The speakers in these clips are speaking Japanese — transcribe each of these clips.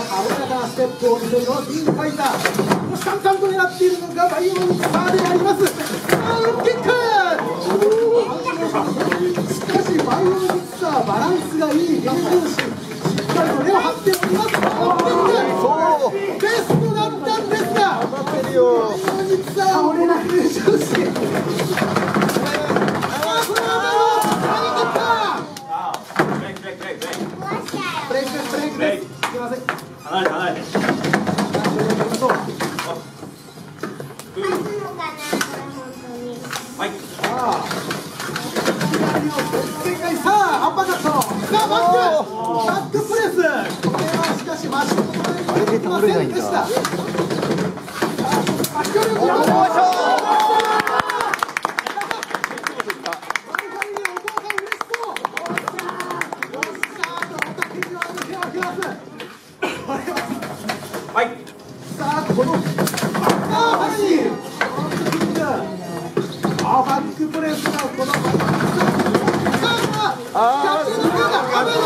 軽やかなステップを見せるのはビンカイターもし淡々と狙っているのがバイオニクサーでありますあー。キックしかしバイオニクサーバランスがいい。平均心しっかりと根を張っておりますキックベスすすいません。離れて離れてやりましょうはいさあ、左を展開さあ、アッパーカット、さあ、バック、バックプレス、これはしかし、マシンのところに取れてませんでした。さあ、強力なはいさあ、この、ああ、はい、あバックプレスがこの、さあ、逆に手が壁の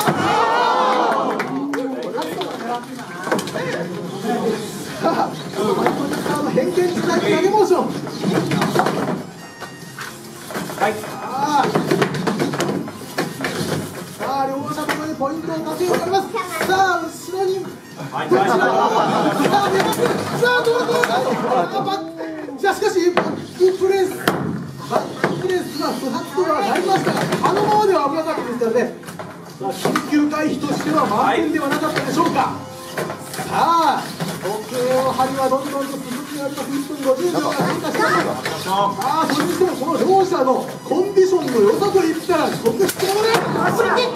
さあ、この変幻自在の投げモーション。はいさあ、さあ、両者ともにポイントを稼いでおります。さあ、後ろに。はいはいはいさあ、出ます。さあ、どうだどうだ。あバッじゃあ、しかし、バックプレス。バックプレスが不発とはなりましたが、あのままでは危なかったですからね。さあ、緊急回避としては満点ではなかったでしょうか。さあ、時計の針はどんどんと続きがあります。1分50秒が変化しています。さあ、それにしてもこの両者のコンディションの良さといったら、即必要で、足キッ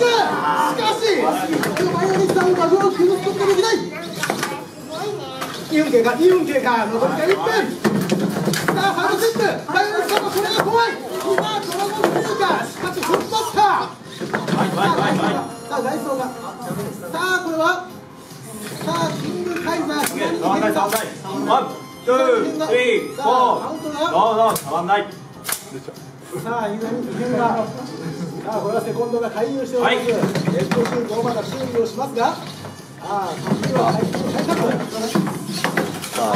さあ、これは。さあ、キングカイザー、左に触んない変化触んない。ワン、ツー、スリー、フォー。どうぞ。触んないさあ、左に異変が。さあ、これはセコンドが介入しております。はい。レッドシュートをまだ修理をしますが。さあ、次は、はい。さあ、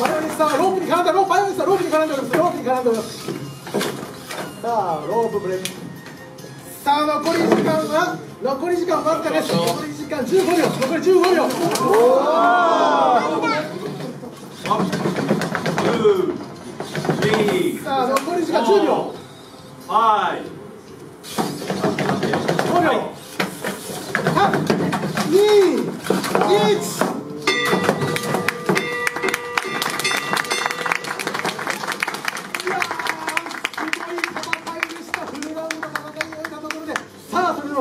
バイオニスさんはロープに絡んだ、ロープ、バイオニスさん、ロープに絡んでおります。ロープに絡んでおります。さあ、ロープブレイク。さあ、残り時間は、残り時間わずかです。残り時間15秒、残り15秒。One, two, three、さあ、残り時間10秒。ファイ5秒。3、2、1。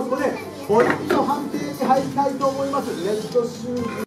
ころで、さあ、それではこでポイント判定に入りたいと思います。レッドシューズ